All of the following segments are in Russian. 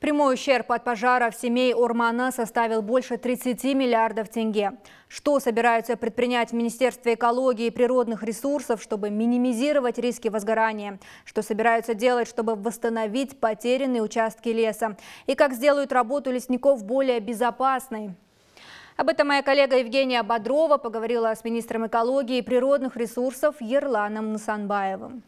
Прямой ущерб от пожара в семей Урмана составил больше 30 миллиардов тенге. Что собираются предпринять в Министерстве экологии и природных ресурсов, чтобы минимизировать риски возгорания? Что собираются делать, чтобы восстановить потерянные участки леса? И как сделают работу лесников более безопасной? Об этом моя коллега Евгения Бодрова поговорила с министром экологии и природных ресурсов Ерланом Насанбаевым.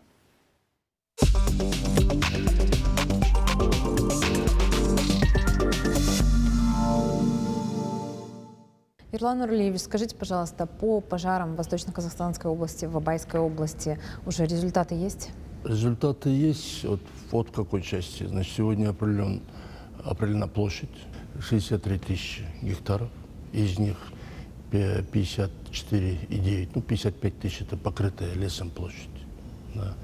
Ирлан Нурлиевич, скажите, пожалуйста, по пожарам в Восточно-Казахстанской области, в Абайской области уже результаты есть? Результаты есть. Вот, вот какой части. Значит, сегодня определен, определена площадь 63 тысячи гектаров. Из них 54,9, ну 55 тысяч это покрытая лесом площадь. Да.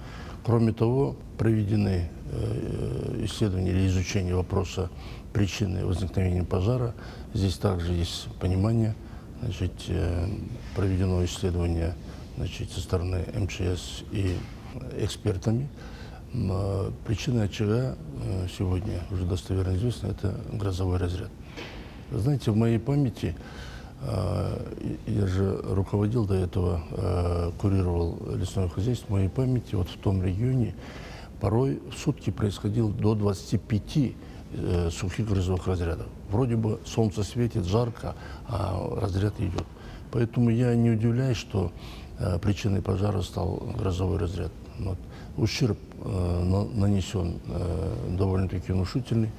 Кроме того, проведены э, исследования или изучение вопроса причины возникновения пожара. Здесь также есть понимание. Значит, э, проведено исследование значит, со стороны МЧС и экспертами. Э, причина очага э, сегодня уже достоверно известна – это грозовой разряд. знаете, в моей памяти, я же руководил до этого, курировал лесное хозяйство, в моей памяти вот в том регионе порой в сутки происходило до 25 э, сухих грозовых разрядов. Вроде бы солнце светит, жарко, а разряд идет. Поэтому я не удивляюсь, что э, причиной пожара стал грозовой разряд. Вот. Ущерб э, на, нанесен э, довольно-таки внушительный.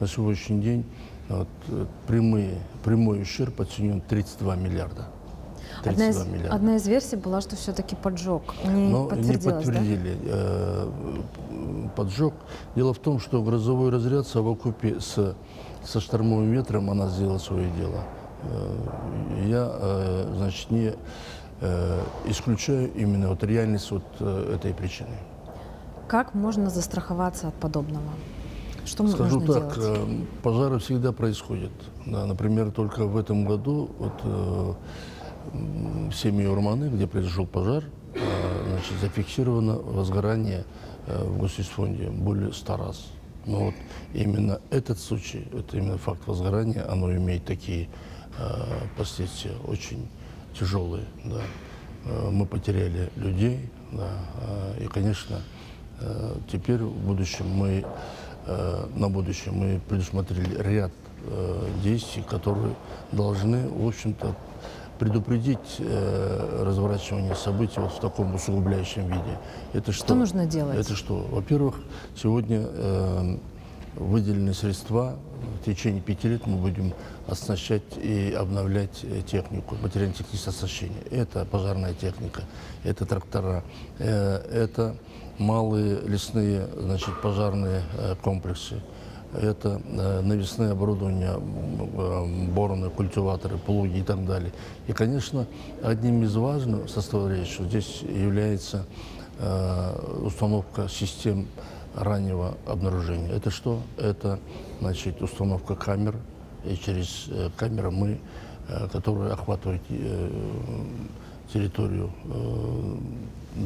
На сегодняшний день вот, э, прямые, прямой ущерб оценен 32 миллиарда. Одна из, одна из версий была, что все-таки поджог. Не Но не подтвердили. Да? Э, поджог. Дело в том, что грозовой разряд в совокупе с, со штормовым ветром она сделала свое дело. Э, я, э, значит, не исключаю именно вот реальность вот этой причины. Как можно застраховаться от подобного? Что Скажу нужно так, делать? пожары всегда происходят. Да, например, только в этом году вот, в семье Урманы, где произошел пожар, значит, зафиксировано возгорание Э, в госфонде более 100 раз. Но вот именно этот случай, это именно факт возгорания, оно имеет такие э, последствия очень тяжелые. Да. Э, мы потеряли людей, да, э, и, конечно, э, теперь в будущем мы, на будущее мы предусмотрели ряд действий, которые должны, в общем-то, предупредить э, разворачивание событий вот в таком усугубляющем виде. Это что? Что нужно делать? Это что? Во-первых, сегодня э, выделены средства. В течение пяти лет мы будем оснащать и обновлять э, технику, материально-техническое оснащение. Это пожарная техника, это трактора, э, это малые лесные значит, пожарные э, комплексы это э, навесные оборудования, э, бороны, культиваторы, плуги и так далее. И, конечно, одним из важных составляющих здесь является э, установка систем раннего обнаружения. Это что? Это значит, установка камер, и через камеры мы, которые охватывают территорию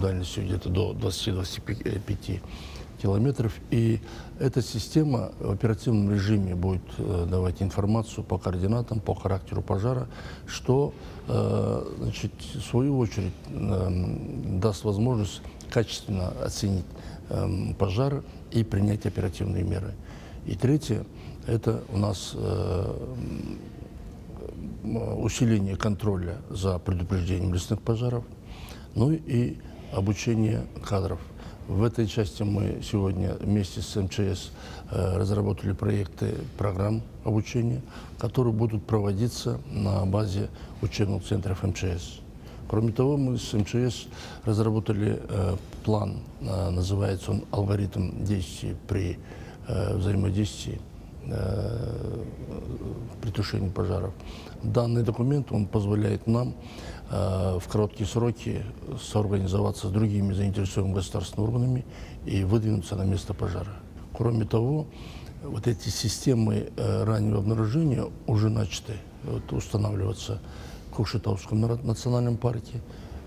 дальностью где-то до 20-25 километров. И эта система в оперативном режиме будет э, давать информацию по координатам, по характеру пожара, что, э, значит, в свою очередь, э, даст возможность качественно оценить э, пожар и принять оперативные меры. И третье, это у нас э, усиление контроля за предупреждением лесных пожаров, ну и обучение кадров. В этой части мы сегодня вместе с МЧС э, разработали проекты программ обучения, которые будут проводиться на базе учебных центров МЧС. Кроме того, мы с МЧС разработали э, план, э, называется он «Алгоритм действий при взаимодействии при тушении пожаров». Данный документ он позволяет нам Э, в короткие сроки соорганизоваться с другими заинтересованными государственными органами и выдвинуться на место пожара. Кроме того, вот эти системы э, раннего обнаружения уже начаты вот, устанавливаться в Кукшетауском национальном парке,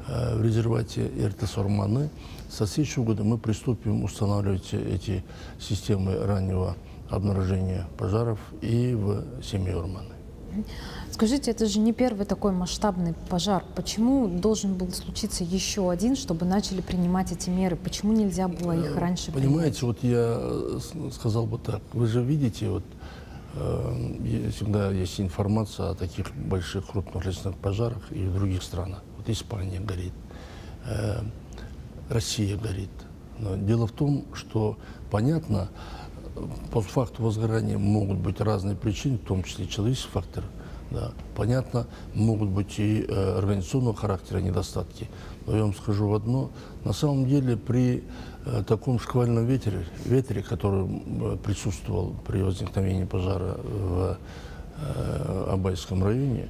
э, в резервате РТС-Орманы. Со следующего года мы приступим устанавливать эти системы раннего обнаружения пожаров и в семье Урманы. Скажите, это же не первый такой масштабный пожар. Почему должен был случиться еще один, чтобы начали принимать эти меры? Почему нельзя было их раньше Понимаете, принять? вот я э, сказал бы так. Вы же видите, вот э, всегда есть информация о таких больших крупных лесных пожарах и в других странах. Вот Испания горит, э, Россия горит. Но дело в том, что понятно, э, по факту возгорания могут быть разные причины, в том числе человеческий фактор. Да. Понятно, могут быть и э, организационного характера недостатки. Но я вам скажу одно. На самом деле при э, таком шквальном ветре, ветре, который присутствовал при возникновении пожара в э, Абайском районе,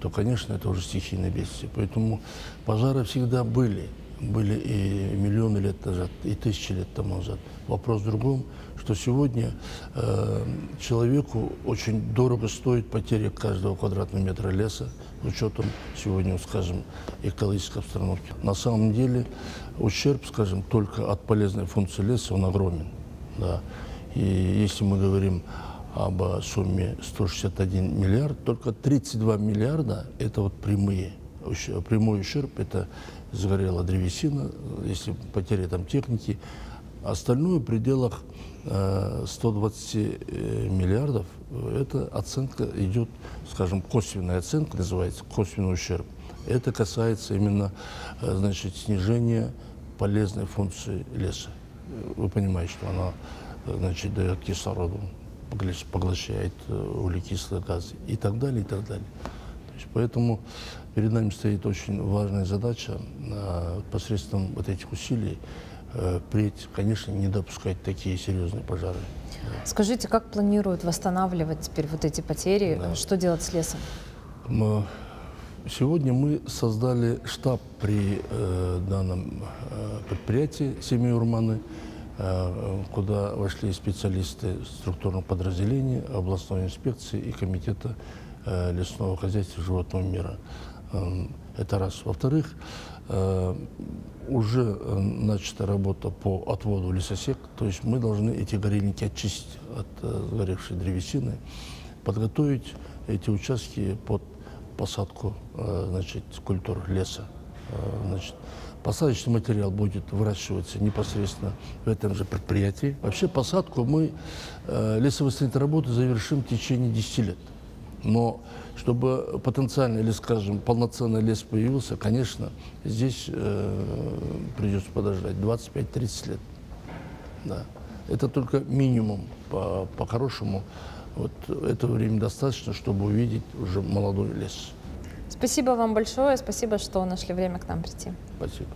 то, конечно, это уже стихийное бедствие. Поэтому пожары всегда были. Были и миллионы лет назад, и тысячи лет тому назад. Вопрос в другом, что сегодня э, человеку очень дорого стоит потеря каждого квадратного метра леса, с учетом сегодня, скажем, экологической обстановки. На самом деле ущерб, скажем, только от полезной функции леса, он огромен. Да. И если мы говорим об сумме 161 миллиард, только 32 миллиарда – это вот прямые. Прямой ущерб – это сгорела древесина, если потери там техники. Остальное в пределах э, 120 э, миллиардов – это оценка идет, скажем, косвенная оценка называется, косвенный ущерб. Это касается именно э, значит, снижения полезной функции леса. Вы понимаете, что она э, значит, дает кислороду, поглощ- поглощает э, углекислые газы и так далее, и так далее. Поэтому перед нами стоит очень важная задача э, посредством вот этих усилий э, впредь, конечно, не допускать такие серьезные пожары. Скажите, как планируют восстанавливать теперь вот эти потери? Что делать с лесом? Мы- Сегодня мы создали штаб при э, данном э, предприятии семьи Урманы, э, куда вошли специалисты структурных подразделений, областной инспекции и комитета э, лесного хозяйства животного мира. Эм, Это раз. Во-вторых, э, уже э, начата работа по отводу лесосек, то есть мы должны эти горельники очистить от э, сгоревшей древесины, подготовить эти участки под посадку э, значит, культур леса. Э, Значит, посадочный материал будет выращиваться непосредственно в этом же предприятии. Вообще посадку мы, э, лесовосстановительные работы завершим в течение 10 лет. Но чтобы потенциально или, скажем, полноценный лес появился, конечно, здесь э, придется подождать 25-30 лет. Да. Это только минимум по- по-хорошему. вот этого времени достаточно, чтобы увидеть уже молодой лес. Спасибо вам большое, спасибо, что нашли время к нам прийти. Спасибо.